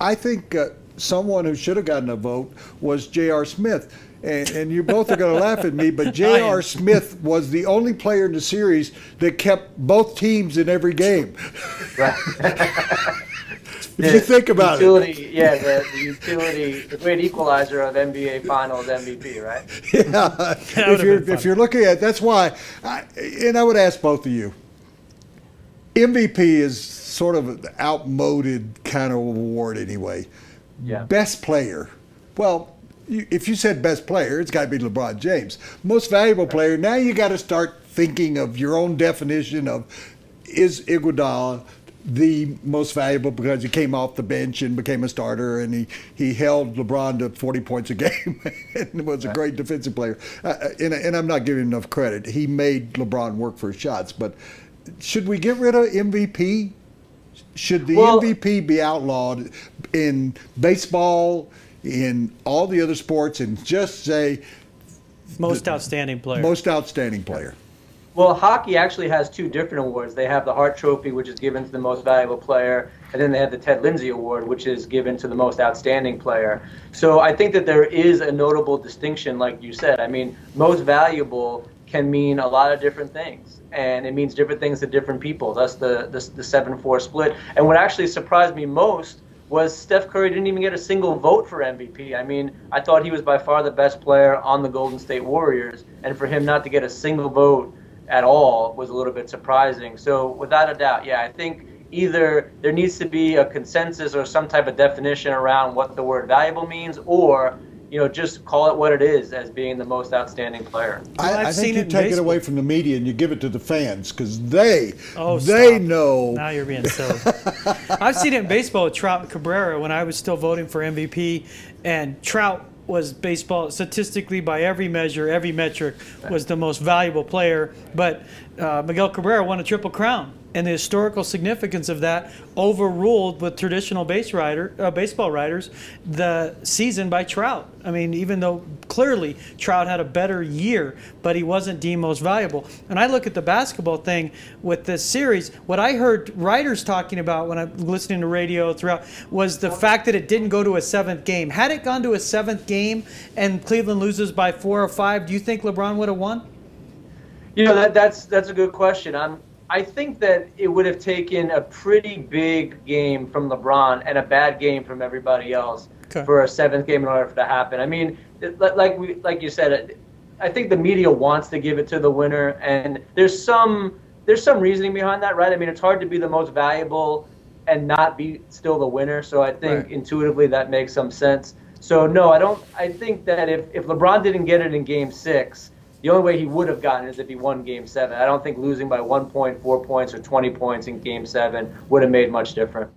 I think uh, someone who should have gotten a vote was J.R. Smith. And, and you both are going to laugh at me, but J.R. Smith was the only player in the series that kept both teams in every game. Right. if you think about utility, it. Yeah, the, the, utility, the great equalizer of NBA Finals MVP, right? Yeah. if you're if you're looking at that's why, I, and I would ask both of you. MVP is sort of an outmoded kind of award anyway. Yeah. Best player. Well, if you said best player, it's got to be LeBron James. Most valuable player. Now you got to start thinking of your own definition of is Iguodala the most valuable because he came off the bench and became a starter and he, he held LeBron to 40 points a game and was a great defensive player. Uh, uh, and, and I'm not giving him enough credit. He made LeBron work for his shots. But should we get rid of MVP? Should the well, MVP be outlawed in baseball, in all the other sports, and just say most the, outstanding player? Most outstanding player. Well, hockey actually has two different awards. They have the Hart Trophy, which is given to the most valuable player, and then they have the Ted Lindsay Award, which is given to the most outstanding player. So I think that there is a notable distinction, like you said. I mean, most valuable can mean a lot of different things, and it means different things to different people. That's the the, the seven four split. And what actually surprised me most was Steph Curry didn't even get a single vote for MVP. I mean, I thought he was by far the best player on the Golden State Warriors, and for him not to get a single vote at all was a little bit surprising. So without a doubt, yeah, I think either there needs to be a consensus or some type of definition around what the word valuable means, or you know, just call it what it is as being the most outstanding player. I, I think you take it away from the media and you give it to the fans because they oh, they stop. know. Now you're being silly. I've seen it in baseball with Trout and Cabrera when I was still voting for MVP, and Trout was baseball statistically by every measure, every metric was the most valuable player. But uh, Miguel Cabrera won a triple crown and the historical significance of that overruled with traditional base rider, uh, baseball writers the season by Trout. I mean, even though clearly Trout had a better year, but he wasn't deemed most valuable. And I look at the basketball thing with this series. What I heard writers talking about when I'm listening to radio throughout was the fact that it didn't go to a seventh game. Had it gone to a seventh game and Cleveland loses by four or five, do you think LeBron would have won? You know that that's that's a good question. I'm I think that it would have taken a pretty big game from LeBron and a bad game from everybody else okay. for a seventh game in order for it to happen. I mean, like we, like you said, I think the media wants to give it to the winner, and there's some there's some reasoning behind that, right? I mean, it's hard to be the most valuable and not be still the winner. So I think right. intuitively that makes some sense. So no, I don't. I think that if if LeBron didn't get it in Game Six the only way he would have gotten is if he won Game Seven. I don't think losing by one point, four points, or 20 points in Game Seven would have made much difference.